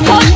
What?